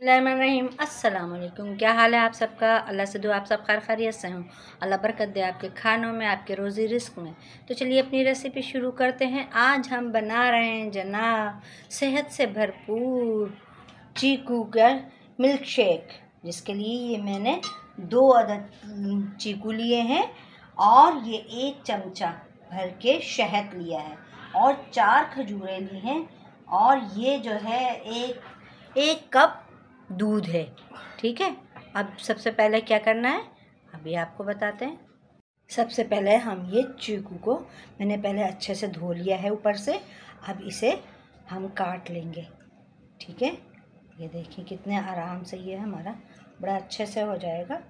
रहीम अस्सलाम वालेकुम क्या हाल है आप सबका? अल्लाह से दुआ, आप सब खैर खैरियत से हूँ। अल्लाह बरकत दे आपके खानों में, आपके रोज़ी रिस्क में। तो चलिए अपनी रेसिपी शुरू करते हैं। आज हम बना रहे हैं जना सेहत से भरपूर चीकू का मिल्क शेक जिसके लिए ये मैंने दो अदद चीकू लिए हैं और ये एक चमचा भर के शहद लिया है और चार खजूरें ली हैं और ये जो है एक एक कप दूध है। ठीक है? अब सबसे पहले क्या करना है? अभी आपको बताते हैं। सबसे पहले हम ये चीकू को मैंने पहले अच्छे से धो लिया है ऊपर से। अब इसे हम काट लेंगे। ठीक है? ये देखिए कितने आराम से ये हमारा बड़ा अच्छे से हो जाएगा।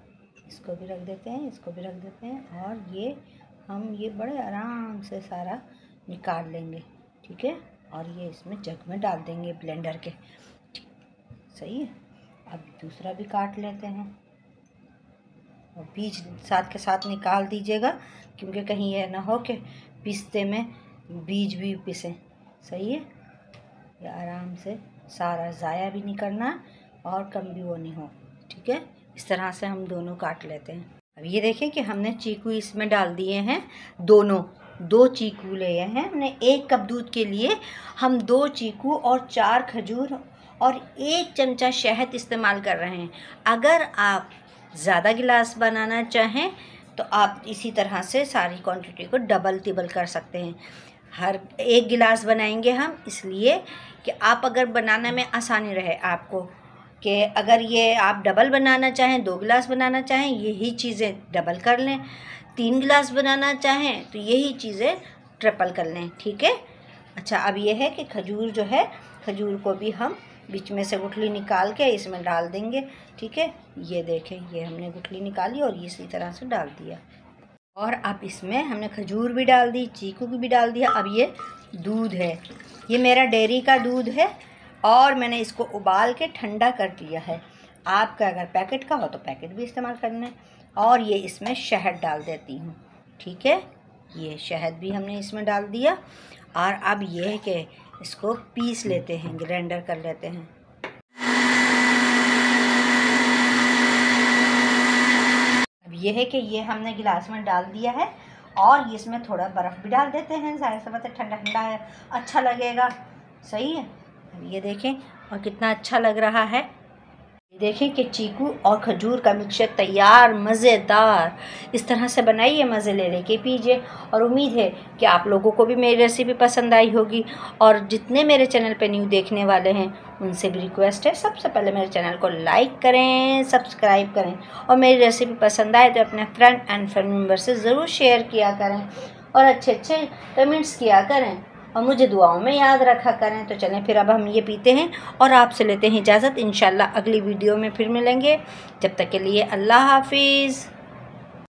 इसको भी रख देते हैं, इसको भी रख देते हैं और ये हम ये बड़े आराम से सारा निकाल लेंगे। ठीक है? और ये इसमें जग में डाल देंगे ब्लेंडर के। सही है? अब दूसरा भी काट लेते हैं। और बीज साथ के साथ निकाल दीजिएगा, क्योंकि कहीं यह ना हो कि पिसते में बीज भी पिसें। सही है? या आराम से सारा ज़ाया भी नहीं करना और कम भी वो नहीं हो। ठीक है? इस तरह से हम दोनों काट लेते हैं। अब ये देखें कि हमने चीकू इसमें डाल दिए हैं दोनों। दो चीकू लिए हैं हमने। एक कप दूध के लिए हम दो चीकू और चार खजूर और एक चमचा शहद इस्तेमाल कर रहे हैं। अगर आप ज़्यादा गिलास बनाना चाहें तो आप इसी तरह से सारी क्वांटिटी को डबल टिबल कर सकते हैं। हर एक गिलास बनाएँगे हम, इसलिए कि आप अगर बनाने में आसानी रहे आपको, कि अगर ये आप डबल बनाना चाहें, दो गिलास बनाना चाहें, यही चीज़ें डबल कर लें। तीन गिलास बनाना चाहें तो यही चीज़ें ट्रिपल कर लें, ठीक है? अच्छा अब ये है कि खजूर जो है, खजूर को भी हम बीच में से गुठली निकाल के इसमें डाल देंगे, ठीक है? ये देखें, ये हमने गुठली निकाली और इसी तरह से डाल दिया। और अब इसमें हमने खजूर भी डाल दी, चीकू भी डाल दिया। अब ये दूध है, ये मेरा डेयरी का दूध है और मैंने इसको उबाल के ठंडा कर दिया है। आपका अगर पैकेट का हो तो पैकेट भी इस्तेमाल करना है। और ये इसमें शहद डाल देती हूँ, ठीक है? ये शहद भी हमने इसमें डाल दिया। और अब ये है कि इसको पीस लेते हैं, ग्राइंडर कर लेते हैं। अब यह है कि ये हमने गिलास में डाल दिया है और इसमें थोड़ा बर्फ़ भी डाल देते हैं, ज़ाहिर सब मतलब ठंडा ठंडा है अच्छा लगेगा। सही है? अब ये देखें और कितना अच्छा लग रहा है। देखें कि चीकू और खजूर का मिक्सचर तैयार, मज़ेदार। इस तरह से बनाइए, मज़े ले लेके पीजिए। और उम्मीद है कि आप लोगों को भी मेरी रेसिपी पसंद आई होगी। और जितने मेरे चैनल पे न्यू देखने वाले हैं, उनसे भी रिक्वेस्ट है, सबसे पहले मेरे चैनल को लाइक करें सब्सक्राइब करें। और मेरी रेसिपी पसंद आए तो अपने फ्रेंड एंड फैमिली मेंबर से ज़रूर शेयर किया करें। और अच्छे अच्छे कमेंट्स किया करें। और मुझे दुआओं में याद रखा करें। तो चलें फिर अब हम ये पीते हैं और आपसे लेते हैं इजाज़त। इन अगली वीडियो में फिर मिलेंगे। जब तक के लिए अल्लाह हाफिज़।